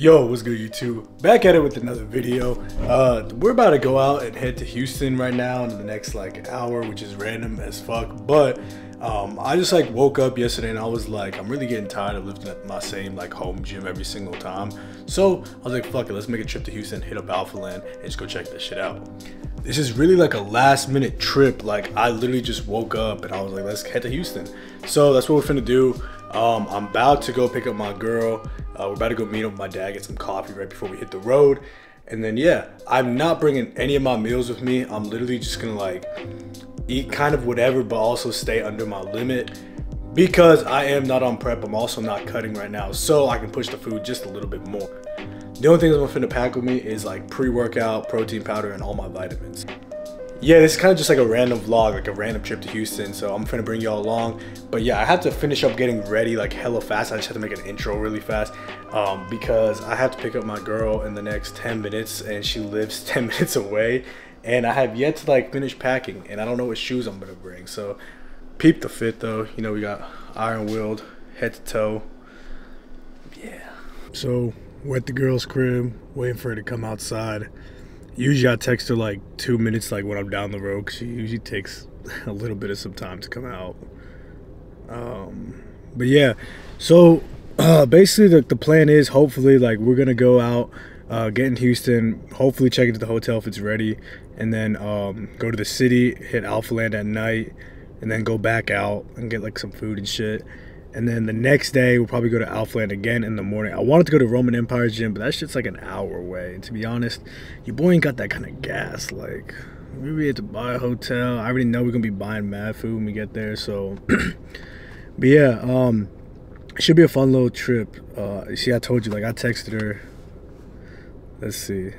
Yo, what's good YouTube? Back at it with another video. Uh, we're about to go out and head to Houston right now in the next like hour, which is random as fuck. But um, I just like woke up yesterday and I was like, I'm really getting tired of lifting at my same like home gym every single time. So I was like, fuck it, let's make a trip to Houston, hit up Alphaland, and just go check this shit out. This is really like a last minute trip. Like I literally just woke up and I was like, let's head to Houston. So that's what we're finna do. Um, I'm about to go pick up my girl. Uh, we're about to go meet up with my dad, get some coffee right before we hit the road. And then, yeah, I'm not bringing any of my meals with me. I'm literally just gonna like eat kind of whatever, but also stay under my limit because I am not on prep. I'm also not cutting right now, so I can push the food just a little bit more. The only things I'm gonna pack with me is like pre-workout, protein powder, and all my vitamins yeah, this is kind of just like a random vlog, like a random trip to Houston. So I'm gonna bring y'all along. But yeah, I have to finish up getting ready like hella fast. I just have to make an intro really fast um, because I have to pick up my girl in the next 10 minutes and she lives 10 minutes away. And I have yet to like finish packing and I don't know what shoes I'm gonna bring. So peep the fit though. You know, we got iron willed head to toe. Yeah. So we're at the girl's crib waiting for her to come outside. Usually I text her like two minutes, like when I'm down the road, cause she usually takes a little bit of some time to come out. Um, but yeah, so uh, basically the, the plan is hopefully like we're gonna go out, uh, get in Houston, hopefully check into the hotel if it's ready, and then um, go to the city, hit Alphaland at night, and then go back out and get like some food and shit. And then the next day, we'll probably go to Alphaland again in the morning. I wanted to go to Roman Empire Gym, but that shit's like an hour away. And to be honest, your boy ain't got that kind of gas. Like, maybe we had to buy a hotel. I already know we're gonna be buying mad food when we get there. So, but yeah, um, it should be a fun little trip. Uh, see, I told you, like, I texted her. Let's see.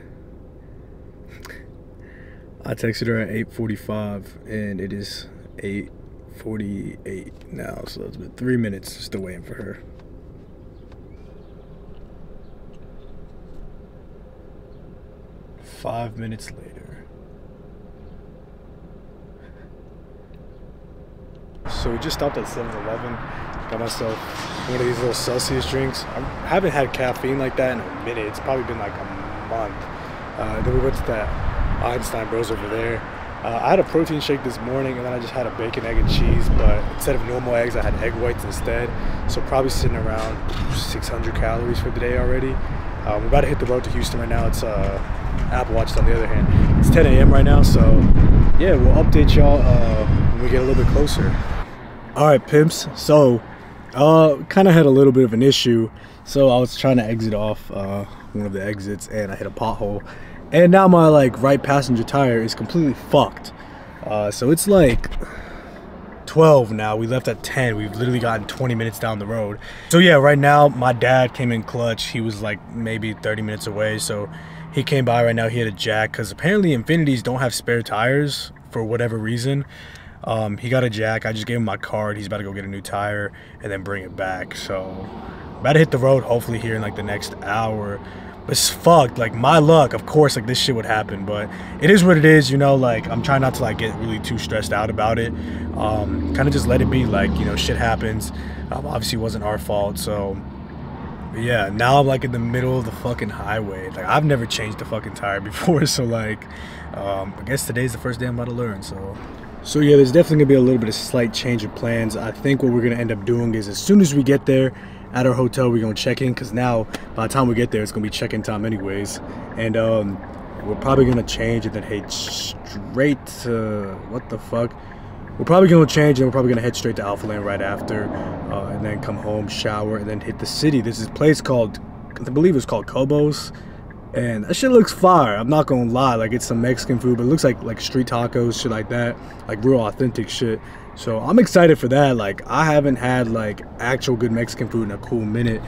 I texted her at 8:45, and it is 8 48 now, so it's been three minutes still waiting for her. Five minutes later. So we just stopped at 7-Eleven, got myself one of these little Celsius drinks. I haven't had caffeine like that in a minute. It's probably been like a month. Uh, then we went to that Einstein Bros over there uh, I had a protein shake this morning and then I just had a bacon, egg, and cheese, but instead of normal eggs, I had egg whites instead. So probably sitting around 600 calories for the day already. Um, we're about to hit the road to Houston right now. It's uh, Apple Watch on the other hand. It's 10 a.m. right now, so yeah, we'll update y'all uh, when we get a little bit closer. All right, pimps. So, uh, kind of had a little bit of an issue. So I was trying to exit off uh, one of the exits and I hit a pothole and now my like right passenger tire is completely fucked. Uh, so it's like 12 now. We left at 10 we've literally gotten 20 minutes down the road. So yeah right now my dad came in clutch. He was like maybe 30 minutes away. So he came by right now. He had a jack because apparently Infinitis don't have spare tires for whatever reason. Um, he got a jack. I just gave him my card. He's about to go get a new tire and then bring it back. So about to hit the road hopefully here in like the next hour it's fucked. Like my luck, of course, like this shit would happen, but it is what it is. You know, like I'm trying not to like get really too stressed out about it. Um, kind of just let it be. Like you know, shit happens. Um, obviously, wasn't our fault. So yeah, now I'm like in the middle of the fucking highway. Like I've never changed the fucking tire before, so like um, I guess today's the first day I'm about to learn. So. So yeah, there's definitely gonna be a little bit of slight change of plans. I think what we're gonna end up doing is as soon as we get there, at our hotel we're gonna check in because now by the time we get there it's gonna be check-in time anyways. And um, we're probably gonna change and then head straight to what the fuck? We're probably gonna change and we're probably gonna head straight to Alphaland right after uh, and then come home shower and then hit the city. This place called i believe it's called Cobos and that shit looks fire i'm not gonna lie. Like it's some mexican food but it looks like like street tacos shit like that. Like real authentic shit so I'm excited for that. Like I haven't had like actual good Mexican food in a cool minute.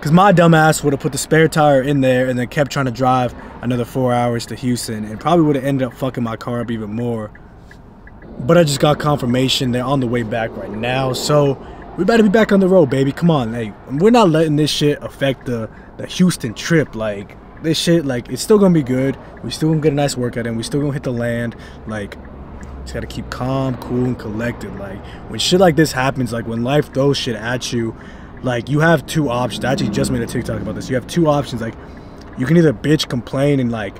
Cause my dumbass would have put the spare tire in there and then kept trying to drive another four hours to Houston and probably would have ended up fucking my car up even more. But I just got confirmation they're on the way back right now. So we better be back on the road, baby. Come on, hey, we're not letting this shit affect the the Houston trip. Like this shit, like it's still gonna be good. We still gonna get a nice workout in. We still gonna hit the land. Like just gotta keep calm, cool, and collected. Like when shit like this happens, like when life throws shit at you, like you have two options. I actually just made a TikTok about this. You have two options. Like you can either bitch, complain, and like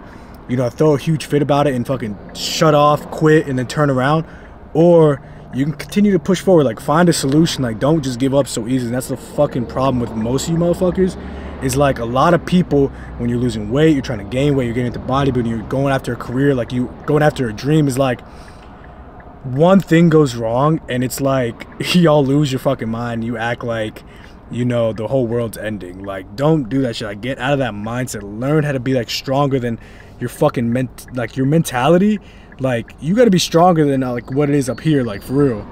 you know throw a huge fit about it and fucking shut off, quit, and then turn around, or you can continue to push forward. Like find a solution. Like don't just give up so easy. And that's the fucking problem with most of you motherfuckers. Is like a lot of people when you're losing weight, you're trying to gain weight, you're getting into bodybuilding, you're going after a career, like you going after a dream is like one thing goes wrong and it's like y'all lose your fucking mind. You act like you know the whole world's ending. Like don't do that shit. Like get out of that mindset. Learn how to be like stronger than your fucking ment like your mentality. Like you got to be stronger than uh, like what it is up here. Like for real.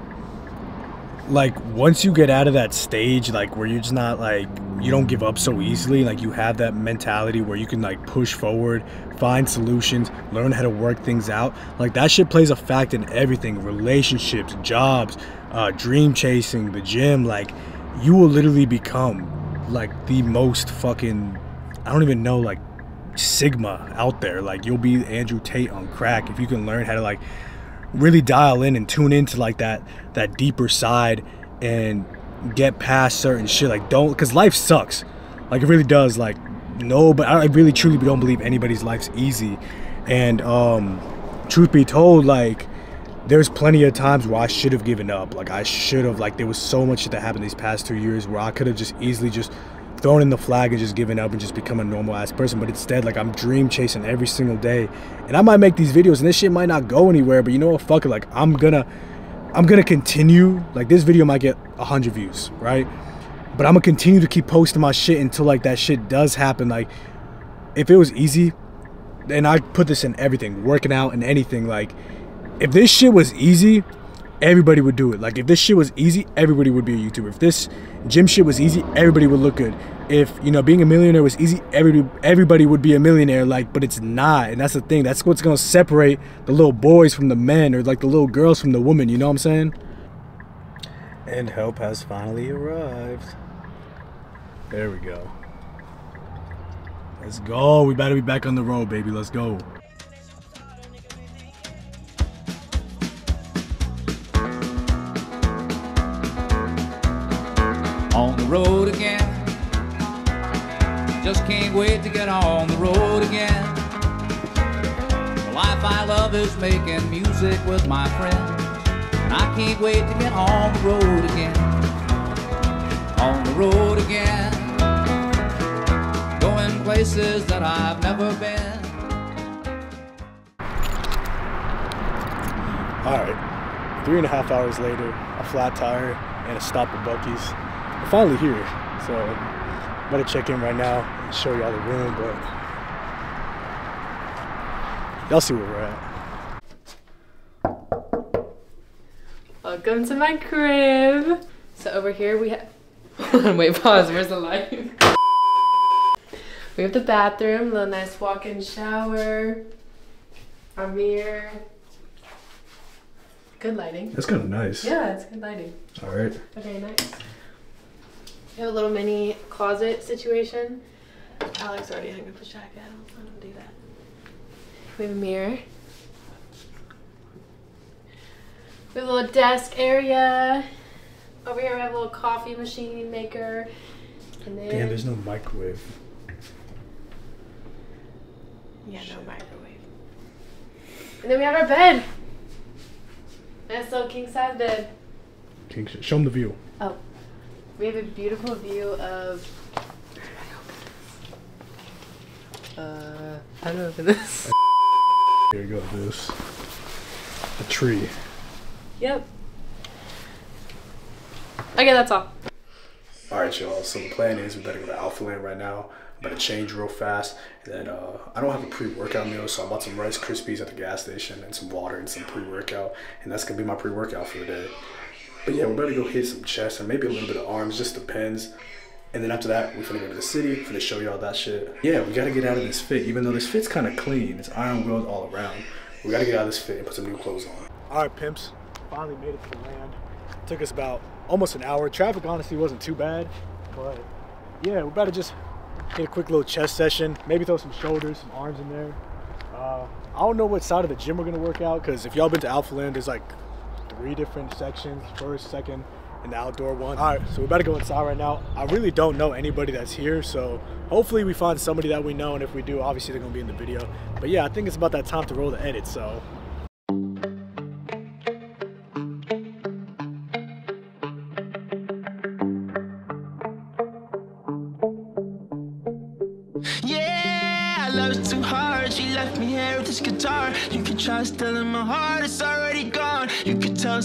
Like once you get out of that stage, like where you're just not like you don't give up so easily. Like you have that mentality where you can like push forward, find solutions, learn how to work things out. Like that shit plays a fact in everything relationships, jobs, uh, dream chasing, the gym. Like you will literally become like the most fucking, I don't even know, like Sigma out there. Like you'll be Andrew Tate on crack if you can learn how to like really dial in and tune into like that that deeper side and get past certain shit. Like don't because life sucks. Like it really does. Like no, but I really truly don't believe anybody's life's easy. And um truth be told, like there's plenty of times where I should have given up. Like I should have like there was so much that happened these past two years where I could have just easily just thrown in the flag and just given up and just become a normal ass person. But instead, like I'm dream chasing every single day. And I might make these videos and this shit might not go anywhere, but you know what? Fuck it. Like I'm gonna I'm gonna continue. Like this video might get hundred views, right? But I'm gonna continue to keep posting my shit until like that shit does happen. Like if it was easy, and I put this in everything, working out and anything, like if this shit was easy, everybody would do it. Like if this shit was easy, everybody would be a YouTuber. If this gym shit was easy, everybody would look good. If you know being a millionaire was easy, everybody everybody would be a millionaire. Like, but it's not, and that's the thing. That's what's gonna separate the little boys from the men, or like the little girls from the women. You know what I'm saying? And help has finally arrived. There we go. Let's go. We better be back on the road, baby. Let's go. On the road again. Just can't wait to get on the road again. The life I love is making music with my friends. And I can't wait to get on the road again. On the road again. Going places that I've never been. All right, three and a half hours later, a flat tire and a stop at Buc-ee's. We're finally here, so I'm gonna check in right now and show y'all the room, but y'all see where we're at. Welcome to my crib. So over here we have. Hold on, wait, pause. Where's the light? we have the bathroom, little nice walk-in shower, our mirror. Good lighting. That's kind of nice. Yeah, it's good lighting. All right. Okay, nice. We have a little mini closet situation. Alex already hung up his jacket. I don't want to do that. We have a mirror. We have a little desk area. Over here we have a little coffee machine maker. And then Damn, there's no microwave. yeah, no microwave. And then we have our bed. Nice little king size bed. King, show them the view. Oh, we have a beautiful view of. Uh, how do I open this? Here go. This a tree. Yep. Okay, that's all. All right, y'all. So the plan is we better go to Alphaland right now. I'm gonna change real fast, and then uh, I don't have a pre-workout meal, so I bought some Rice Krispies at the gas station and some water and some pre-workout, and that's gonna be my pre-workout for the day. But yeah, we're about to go hit some chest and maybe a little bit of arms, just depends. And then after that, we're gonna go to the city, finna show y'all that shit. Yeah, we gotta get out of this fit, even though this fit's kind of clean. It's iron willed all around. We gotta get out of this fit and put some new clothes on. All right, pimps. Finally made it to land. Took us about almost an hour. Traffic honestly wasn't too bad, but yeah, we're about to just hit a quick little chest session. Maybe throw some shoulders, some arms in there. Uh, I don't know what side of the gym we're gonna work out because if y'all been to Alphaland, there's like three different sections: first, second, and the outdoor one. All right, so we better go inside right now. I really don't know anybody that's here, so hopefully we find somebody that we know, and if we do, obviously they're gonna be in the video. But yeah, I think it's about that time to roll the edit, so.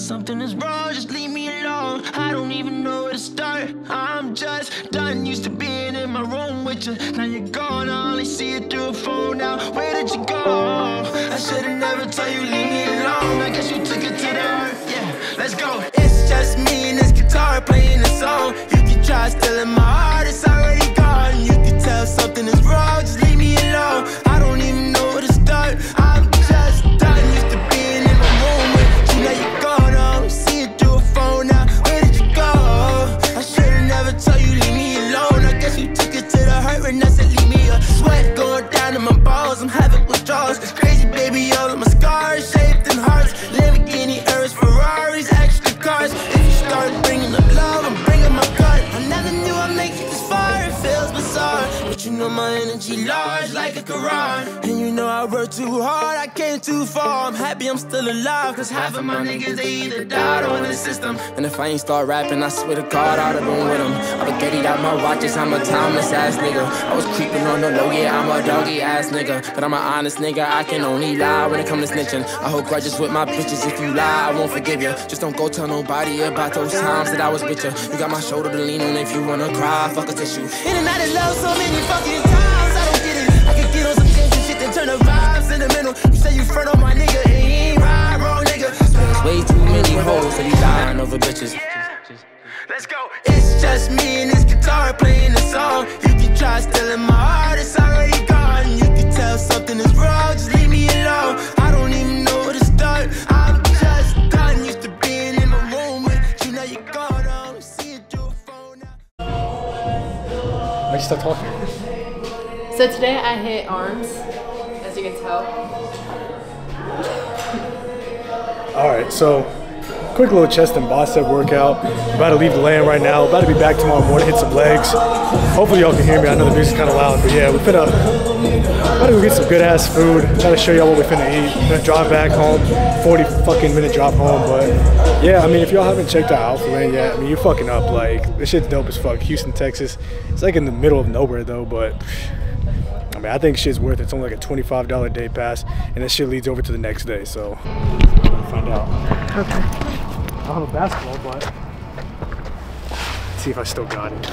Something is wrong, just leave me alone. I don't even know where to start. I'm just done. Used to being in my room with you. Now you're gone, I only see you through a phone now. Where did you go? I should've never told you leave me alone. I guess you took it to the heart. Yeah, let's go. It's just me and this guitar playing a song. You can try stealing my heart, it's already gone. You can tell something is wrong, just leave me alone. I don't even I'm still alive, cause half of my niggas they either died or in the system. And if I ain't start rapping, I swear to God I'd have been with them. Been getting out my watches, I'm a timeless ass nigga. I was creeping on the low, yeah, I'm a doggy ass nigga. But I'm an honest nigga, I can only lie when it comes to snitching. I hold grudges with my bitches, if you lie, I won't forgive you. Just don't go tell nobody about those times that I was with you. You got my shoulder to lean on if you wanna cry, fuck a tissue. In and out of love so many fucking times, I don't get it. I could get on some gangster shit and turn the vibes sentimental. You say you front on my nigga, way too many hoes that he dying over bitches. Let's go. It's just me and this guitar playing a song. You can try stealing my heart, it's already gone. You can tell something is wrong, just leave me alone. I don't even know where to start. I'm just done. Used to being in my room with you, now you're gone. I don't see you through a phone. Why'd you start talking? So today I hit arms, as you can tell. All right, so quick little chest and bicep workout. About to leave the land right now. About to be back tomorrow morning, hit some legs. Hopefully y'all can hear me. I know the music's kind of loud, but yeah, we finna about to go get some good ass food. To show y'all what we finna eat. Gonna drive back home. 40 fucking minute drive home, but yeah, I mean if y'all haven't checked out Alphaland yet, I mean you're fucking up. Like this shit's dope as fuck. Houston, Texas. It's like in the middle of nowhere though, but. I I think shit's worth it. It's only like a $25 day pass, and this shit leads over to the next day, so we're gonna find out. Okay. I don't have a basketball, but let's see if I still got it.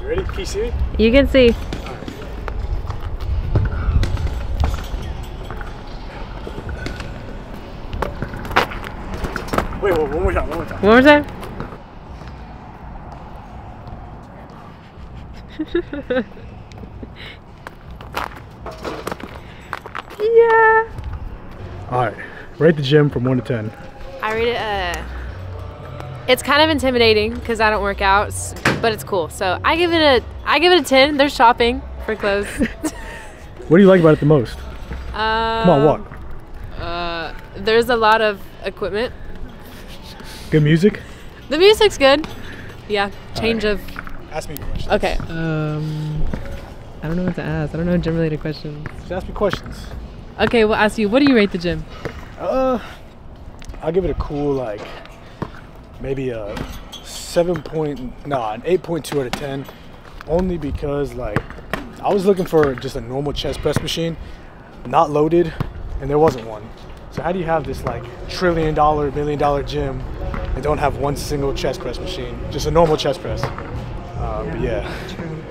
You ready? Can you see me? You can see. Wait, wait, one more time, one more time. One more time. yeah. All right, rate the gym from one to ten. I rate it. Uh, it's kind of intimidating because I don't work out, but it's cool. So I give it a. I give it a ten. They're shopping for clothes. What do you like about it the most? um, Come on, what? Uh, there's a lot of equipment. Good music. The music's good. Yeah, change of. Ask me questions. Okay. Um, I don't know what to ask. I don't know gym related questions. Just ask me questions. Okay, we'll ask you. What do you rate the gym? Uh, I'll give it a cool like maybe a seven point, nah, an eight point two out of ten. Only because like I was looking for just a normal chest press machine, not loaded, and there wasn't one. So how do you have this like trillion dollar, million dollar gym and don't have one single chest press machine? Just a normal chest press. Uh, But yeah, True.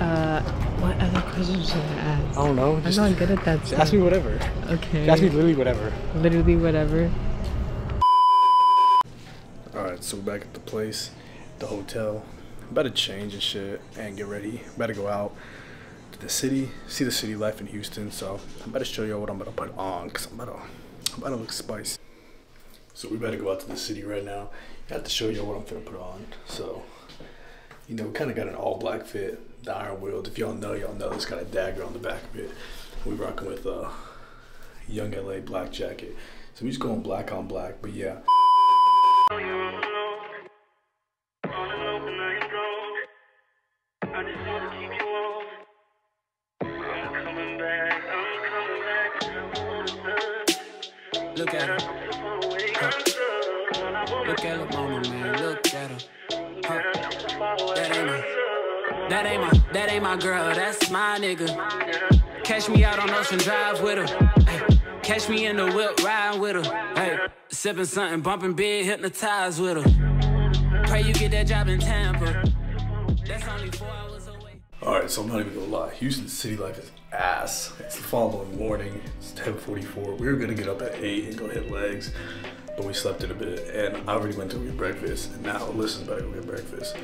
Uh, what other questions should I ask? I don't know. I'm not good at that. just ask me whatever. Okay. Just ask me literally whatever. Literally whatever. All right, so we're back at the place, the hotel. About to change and shit and get ready. Better go out to the city, see the city life in Houston. So I'm about to show y'all what I'm about to put on because I'm about to, I'm about to look spicy. So we better go out to the city right now. Have to show y'all what I'm gonna put on. So, you know, we kind of got an all black fit, the iron willed. If y'all know, y'all know it's got a dagger on the back of it. We rocking with uh, Young LA Black Jacket. So we just going black on black, but yeah. Look at her. Look at her mama, man. Look at her. Huh. That ain't my. That ain't my. That ain't my girl. That's my nigga. Catch me out on Ocean Drive with her. Hey. Catch me in the whip riding with her. Hey. Sipping something, bumping big, hypnotized with her. Pray you get that job in Tampa. That's only four hours away. All right, so I'm not even gonna lie. Houston city life is ass. It's the following morning. It's 10:44. We were gonna get up at eight and go hit legs, we slept in a bit. And I already went to get breakfast. And now listen, about to go get breakfast.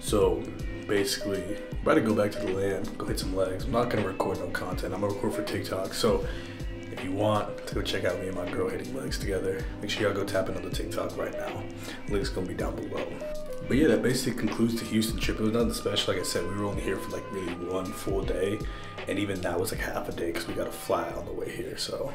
So basically, I'm about to go back to the land, go hit some legs. I'm not gonna record no content. I'm gonna record for TikTok. So if you want to go check out me and my girl hitting legs together, make sure y'all go tap in on the TikTok right now. Link's gonna be down below. But yeah, that basically concludes the Houston trip. It was nothing special. Like I said, we were only here for like really one full day. And even that was like half a day because we got a fly on the way here. So,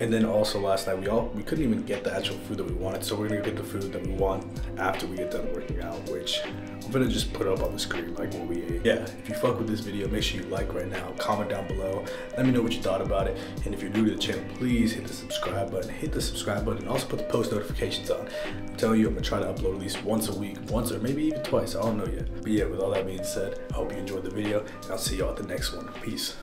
and then also last night we all we couldn't even get the actual food that we wanted. So we're gonna get the food that we want after we get done working out, which I'm gonna just put up on the screen like what we ate. Yeah, if you fuck with this video, make sure you like right now, comment down below, let me know what you thought about it. And if you're new to the channel, please hit the subscribe button, hit the subscribe button, and also put the post notifications on. I'm telling you, I'm gonna try to upload at least once a week, once or maybe even twice. I don't know yet. But yeah, with all that being said, I hope you enjoyed the video, and I'll see y'all at the next one. Peace.